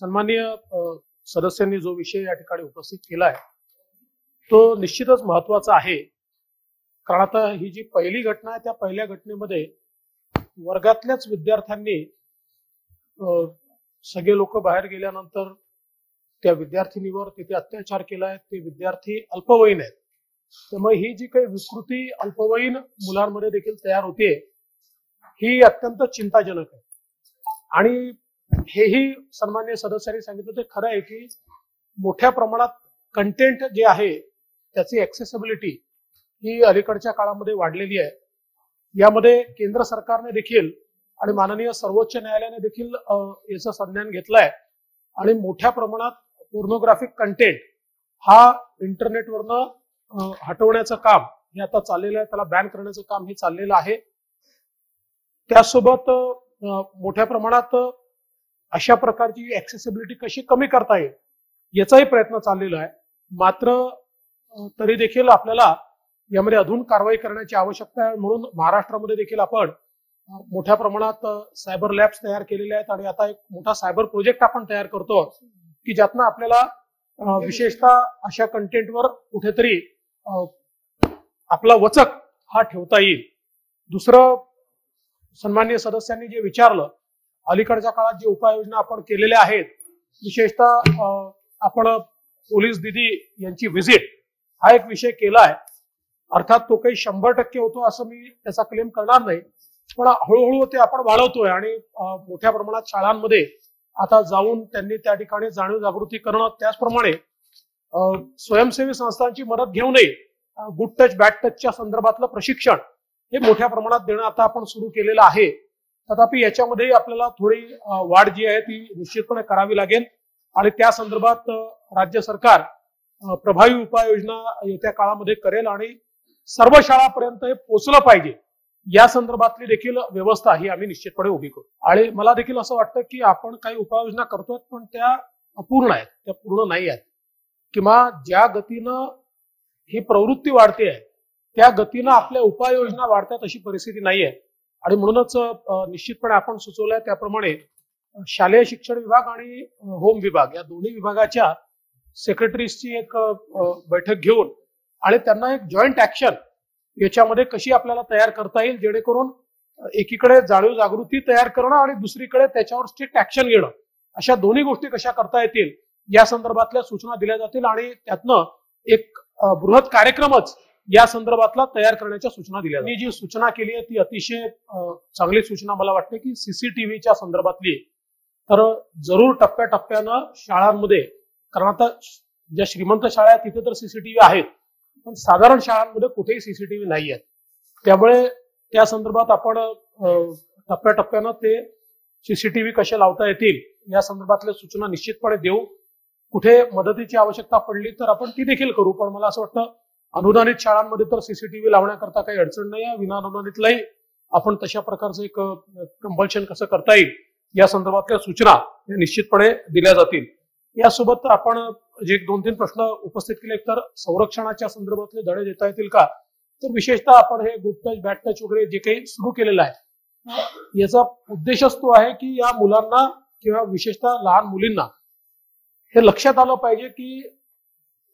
सन्माननीय सदस्यांनी जो विषय या ठिकाणी उपस्थित केला आहे तो निश्चितच महत्त्वाचा आहे. कारण आता ही जी पहिली घटना आहे त्या पहिल्या घटनेमध्ये वर्गातल्याच विद्यार्थ्यांनी सगळे लोक बाहेर गेल्यानंतर त्या विद्यार्थिनीवर तिथे अत्याचार केलाय ते विद्यार्थी अल्पवयीन आहेत. त्यामुळे ही जी काही विकृती अल्पवयीन मुलांमध्ये देखील तयार होते ही अत्यंत चिंताजनक आहे. आणि हेही सन्मान्य सदस्यांनी सांगितलं ते खरं आहे की मोठ्या प्रमाणात कंटेंट जे आहे त्याची ऍक्सेसिबिलिटी ही अलीकडच्या काळामध्ये वाढलेली आहे. यामध्ये केंद्र सरकारने देखील आणि माननीय सर्वोच्च न्यायालयाने देखील याचं संज्ञान घेतलंय. आणि मोठ्या प्रमाणात पोर्नोग्राफिक कंटेंट हा इंटरनेटवरनं हटवण्याचं काम हे आता चाललेलं आहे. त्याला बॅन करण्याचं काम हे चाललेलं आहे. त्यासोबत मोठ्या प्रमाणात अशा प्रकारची ऍक्सेसिबिलिटी कशी कमी करता येईल याचाही प्रयत्न चाललेला आहे. मात्र तरी देखील आपल्याला यामध्ये अजून कारवाई करण्याची आवश्यकता आहे. म्हणून महाराष्ट्रामध्ये देखील आपण मोठ्या प्रमाणात सायबर लॅब्स तयार केलेले आहेत आणि आता एक मोठा सायबर प्रोजेक्ट आपण तयार करतो की ज्यातनं आपल्याला विशेषतः अशा कंटेंटवर कुठेतरी अ, आपला वचक हा ठेवता येईल. दुसरं सन्मान्य सदस्यांनी जे विचारलं अलीकडच्या काळात जे उपाययोजना आपण केलेल्या आहेत विशेषतः आपण पोलीस दिदी यांची व्हिजिट हा एक विषय केला आहे. अर्थात तो काही शंभर टक्के होतो असं मी त्याचा क्लेम करणार नाही. पण हळूहळू ते आपण वाढवतोय आणि मोठ्या प्रमाणात शाळांमध्ये आता जाऊन त्यांनी त्या ठिकाणी जाणीव जागृती करणं त्याचप्रमाणे स्वयंसेवी संस्थांची मदत घेऊनही गुड टच बॅड टचच्या संदर्भातलं प्रशिक्षण हे मोठ्या प्रमाणात देणं आता आपण सुरू केलेलं आहे. तथापि याच्यामध्ये आपल्याला थोडी वाढ जी आहे ती निश्चितपणे करावी लागेल. आणि त्या संदर्भात राज्य सरकार प्रभावी उपाययोजना येत्या काळामध्ये करेल आणि सर्व शाळापर्यंत हे पोहोचलं पाहिजे. या संदर्भातली देखील व्यवस्था ही आम्ही निश्चितपणे उभी करू. आणि मला देखील असं वाटतं की आपण काही उपाययोजना करतोय पण त्या अपूर्ण आहेत त्या पूर्ण नाही आहेत. किंवा ज्या गतीनं ही प्रवृत्ती वाढते आहे त्या गतीनं आपल्या उपाययोजना वाढतात अशी परिस्थिती नाही आहे आणि म्हणूनच निश्चितपणे आपण सुचवलंय त्याप्रमाणे शालेय शिक्षण विभाग आणि होम विभाग या दोन्ही विभागाच्या सेक्रेटरीजची एक बैठक घेऊन आणि त्यांना एक जॉईंट ऍक्शन याच्यामध्ये कशी आपल्याला तयार करता येईल जेणेकरून एकीकडे जाणीव जागृती तयार करणं आणि दुसरीकडे त्याच्यावर स्ट्रिक्ट ऍक्शन घेणं. अशा दोन्ही गोष्टी कशा करता येतील या संदर्भातल्या सूचना दिल्या जातील आणि त्यातनं एक बृहत कार्यक्रमच या संदर्भातला तयार करण्याच्या सूचना दिल्या मी जी सूचना केली आहे ती अतिशय चांगली सूचना मला वाटते की सीसीटीव्हीच्या संदर्भातली तर जरूर टप्प्याटप्प्यानं शाळांमध्ये कारण आता ज्या श्रीमंत शाळा आहेत तिथे तर सीसीटीव्ही आहेत. पण साधारण शाळांमध्ये कुठेही सीसीटीव्ही नाही आहेत. त्यामुळे त्या संदर्भात आपण टप्प्याटप्प्यानं ते सीसीटीव्ही कसे लावता येतील या संदर्भातल्या सूचना निश्चितपणे देऊ. कुठे मदतीची आवश्यकता पडली तर आपण ती देखील करू. पण मला असं वाटतं अनुदानित शाळांमध्ये तर सीसीटीव्ही लावण्याकरता काही अडचण नाही आहे विना अनुदानितलाही आपण तशा प्रकारचं एक कंपल्शन कसं करता येईल या संदर्भातल्या सूचना या निश्चितपणे दिल्या जातील. यासोबत आपण जे एक दोन तीन प्रश्न उपस्थित केले तर संरक्षणाच्या संदर्भातले धडे देता येतील का? तर विशेषतः आपण हे गुड टच बॅट टच वगैरे जे काही सुरू केलेलं आहे याचा उद्देशच तो आहे की या मुलांना किंवा विशेषतः लहान मुलींना हे लक्षात आलं पाहिजे की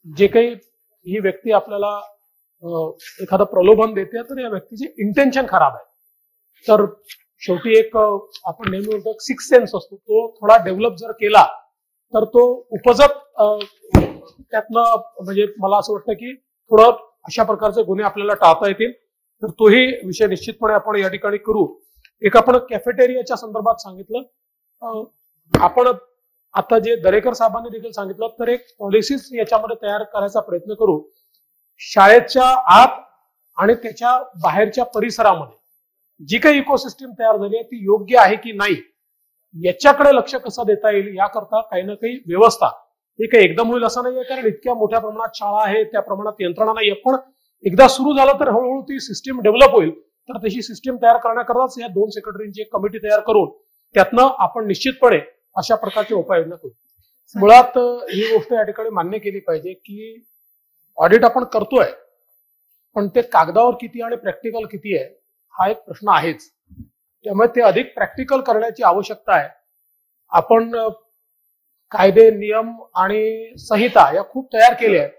जे काही ही व्यक्ती आपल्याला एखादं प्रलोभन देते तर या व्यक्तीचे इंटेन्शन खराब आहे. तर शेवटी एक आपण नेहमी म्हणतो सिक्स सेन्स असतो. तो थोडा डेव्हलप जर केला तर तो उपजत त्यातनं म्हणजे मला असं वाटतं की थोडं अशा प्रकारचे गुन्हे आपल्याला टाळता येतील. तर तोही विषय निश्चितपणे आपण या ठिकाणी करू. एक आपण कॅफेटेरियाच्या संदर्भात सांगितलं. आपण आता जे दरेकर साहेबांनी देखील सांगितलं तर एक पॉलिसी याच्यामध्ये तयार करायचा प्रयत्न करू. शाळेच्या आत आणि त्याच्या बाहेरच्या परिसरामध्ये जी काही इकोसिस्टीम तयार झाली आहे ती योग्य आहे की नाही याच्याकडे लक्ष कसं देता येईल याकरता काही ना काही व्यवस्था. हे काही एकदम होईल असं नाहीये कारण इतक्या मोठ्या प्रमाणात शाळा आहे त्या प्रमाणात यंत्रणा नाही पण एकदा सुरू झालं तर हळूहळू ती सिस्टीम डेव्हलप होईल. तर तशी सिस्टीम तयार करण्याकरताच या दोन सेक्रेटरींची एक कमिटी तयार करून त्यातनं आपण निश्चितपणे अशा प्रकारचे उपाययोजना करू. मुळात ही गोष्ट या ठिकाणी मान्य केली पाहिजे की ऑडिट आपण करतोय पण ते कागदावर किती आणि प्रॅक्टिकल किती आहे हा एक प्रश्न आहेच. त्यामुळे ते अधिक प्रॅक्टिकल करण्याची आवश्यकता आहे. आपण कायदे नियम आणि संहिता या खूप तयार केल्या आहेत.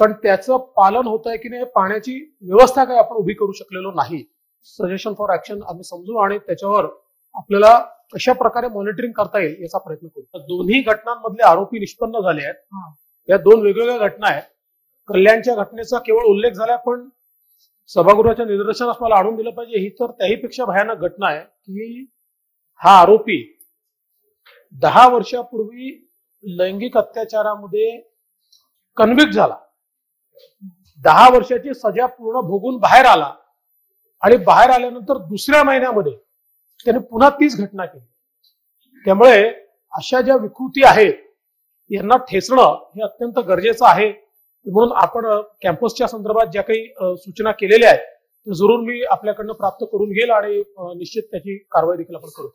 पण त्याचं पालन होत आहे की नाही पाण्याची व्यवस्था काही आपण उभी करू शकलेलो नाही. सजेशन फॉर ऍक्शन आम्ही समजू आणि त्याच्यावर आपल्याला कशा प्रकारे मॉनिटरिंग करता येईल याचा प्रयत्न करू. दोन्ही घटनांमधले आरोपी निष्पन्न झाले आहेत. या दोन वेगवेगळ्या घटना आहेत. कल्याणच्या घटनेचा केवळ उल्लेख झाला पण सभागृहाच्या निदर्शनास मला आणून दिलं पाहिजे. ही तर त्याहीपेक्षा भयानक घटना आहे की हा आरोपी दहा वर्षापूर्वी लैंगिक अत्याचारामध्ये कन्व्हिक्ट झाला. दहा वर्षाची सजा पूर्ण भोगून बाहेर आला आणि बाहेर आल्यानंतर दुसऱ्या महिन्यामध्ये त्याने पुन्हा तीच घटना केली. त्यामुळे अशा ज्या विकृती आहेत यांना ठेचणं हे अत्यंत गरजेचं आहे. म्हणून आपण कॅम्पसच्या संदर्भात ज्या काही सूचना केलेल्या आहेत जरूर मी आपल्याकडनं प्राप्त करून घेईल आणि निश्चित त्याची कारवाई देखील आपण करू.